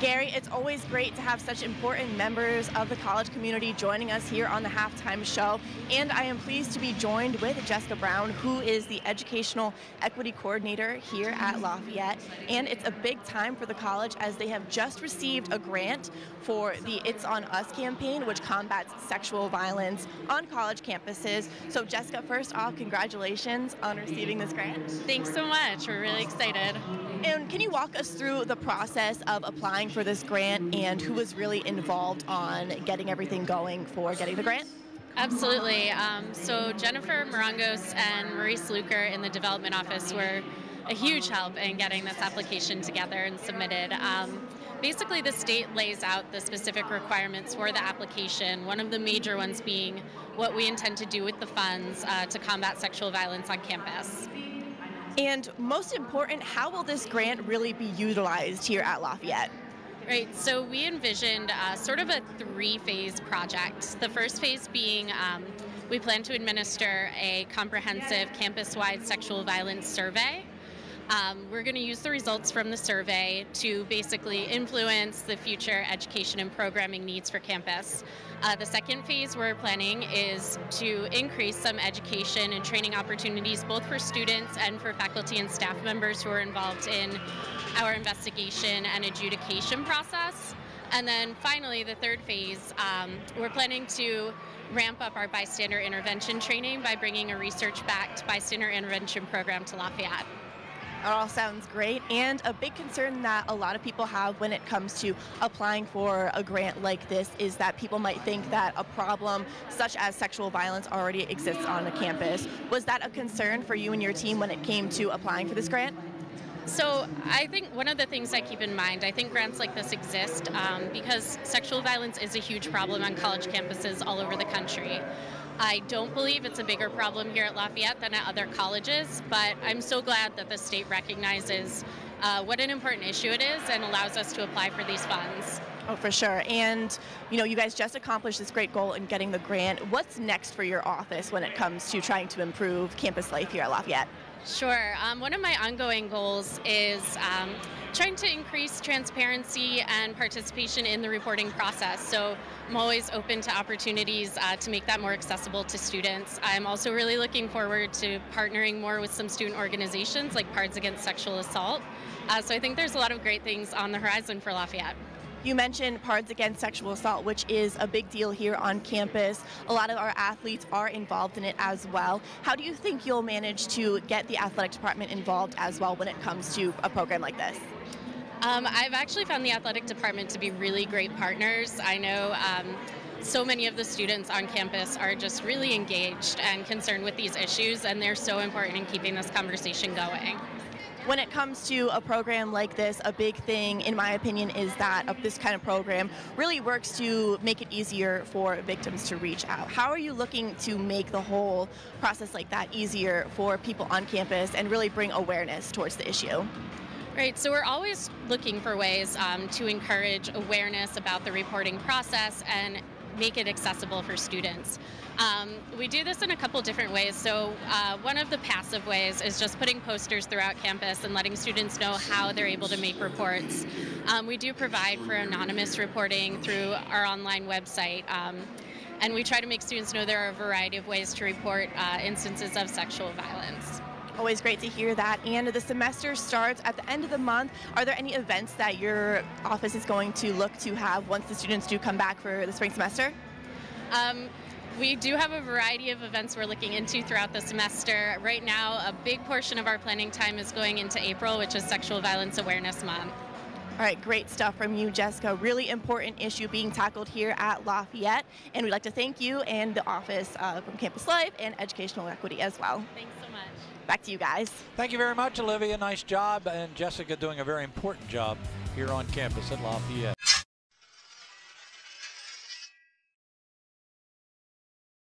Gary, it's always great to have such important members of the college community joining us here on the halftime show. And I am pleased to be joined with Jessica Brown, who is the Educational Equity Coordinator here at Lafayette. And it's a big time for the college as they have just received a grant for the It's On Us campaign, which combats sexual violence on college campuses. So, Jessica, first off, congratulations on receiving this grant. Thanks so much. We're really excited. And can you walk us through the process of applying for this grant and who was really involved on getting everything going for getting the grant? Absolutely. Um, so Jennifer Morangos and Maurice Luker in the development office were a huge help in getting this application together and submitted. Um, basically, the state lays out the specific requirements for the application, one of the major ones being what we intend to do with the funds uh, to combat sexual violence on campus. And most important, how will this grant really be utilized here at Lafayette? Right, so we envisioned uh, sort of a three phase project. The first phase being um, we plan to administer a comprehensive campus wide sexual violence survey. Um, we're going to use the results from the survey to basically influence the future education and programming needs for campus. Uh, the second phase we're planning is to increase some education and training opportunities both for students and for faculty and staff members who are involved in our investigation and adjudication process. And then finally, the third phase, um, we're planning to ramp up our bystander intervention training by bringing a research backed bystander intervention program to Lafayette. It all sounds great. And a big concern that a lot of people have when it comes to applying for a grant like this is that people might think that a problem such as sexual violence already exists on a campus. Was that a concern for you and your team when it came to applying for this grant? So I think one of the things I keep in mind, I think grants like this exist um, because sexual violence is a huge problem on college campuses all over the country. I don't believe it's a bigger problem here at Lafayette than at other colleges, but I'm so glad that the state recognizes uh, what an important issue it is and allows us to apply for these funds. Oh, for sure. And, you know, you guys just accomplished this great goal in getting the grant. What's next for your office when it comes to trying to improve campus life here at Lafayette? Sure. Um, one of my ongoing goals is um, trying to increase transparency and participation in the reporting process. So I'm always open to opportunities uh, to make that more accessible to students. I'm also really looking forward to partnering more with some student organizations like PARDS Against Sexual Assault. Uh, so I think there's a lot of great things on the horizon for Lafayette. You mentioned PARDS Against Sexual Assault, which is a big deal here on campus. A lot of our athletes are involved in it as well. How do you think you'll manage to get the athletic department involved as well when it comes to a program like this? Um, I've actually found the athletic department to be really great partners. I know um, so many of the students on campus are just really engaged and concerned with these issues, and they're so important in keeping this conversation going when it comes to a program like this, a big thing, in my opinion, is that this kind of program really works to make it easier for victims to reach out. How are you looking to make the whole process like that easier for people on campus and really bring awareness towards the issue? Right, so we're always looking for ways um, to encourage awareness about the reporting process and make it accessible for students. Um, we do this in a couple different ways. So uh, one of the passive ways is just putting posters throughout campus and letting students know how they're able to make reports. Um, we do provide for anonymous reporting through our online website. Um, and we try to make students know there are a variety of ways to report uh, instances of sexual violence. Always great to hear that. And the semester starts at the end of the month. Are there any events that your office is going to look to have once the students do come back for the spring semester? Um, we do have a variety of events we're looking into throughout the semester. Right now, a big portion of our planning time is going into April, which is Sexual Violence Awareness Month. All right, great stuff from you, Jessica. Really important issue being tackled here at Lafayette. And we'd like to thank you and the Office uh, from Campus Life and Educational Equity as well. Thanks so much. Back to you guys. Thank you very much, Olivia. Nice job. And Jessica doing a very important job here on campus at Lafayette.